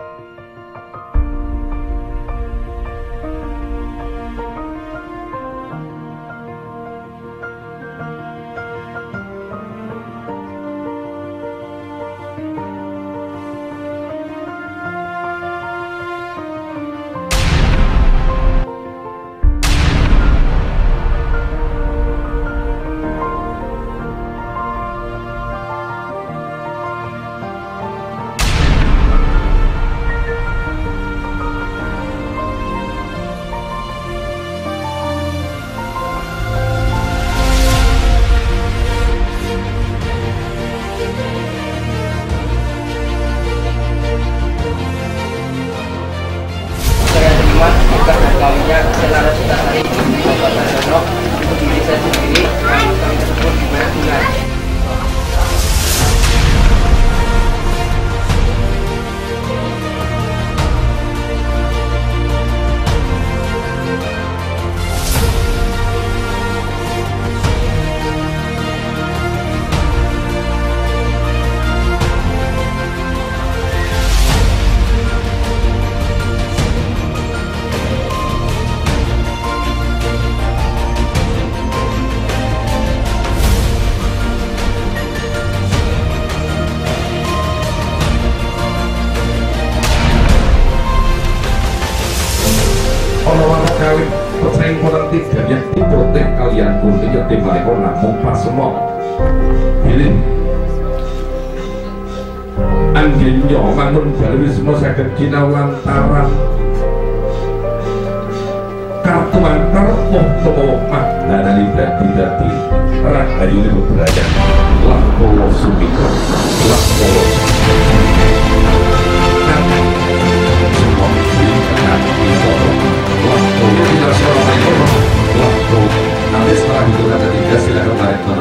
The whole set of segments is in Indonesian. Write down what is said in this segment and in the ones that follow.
saya nikah dan kawinnya Selana Sutasari Bapak Sarjono untuk diri saya sendiri kami tersebut di mana pesaing orang tiga yang diprotek kalian kuning yang di mana namung pasemo Bilin. Anggenyo mangun balwismo saged jinawan taran kartu antar mohtomo mahdana dadi dadi rahayu ini beberapa lakolo sumiko. lakolo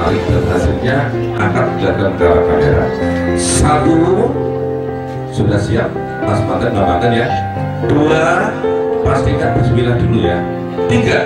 menarik dan hasilnya akan dilakukan ke kamera. Satu sudah siap? Tas mantan nggak ya. Dua pastikan bismillah dulu ya. Tiga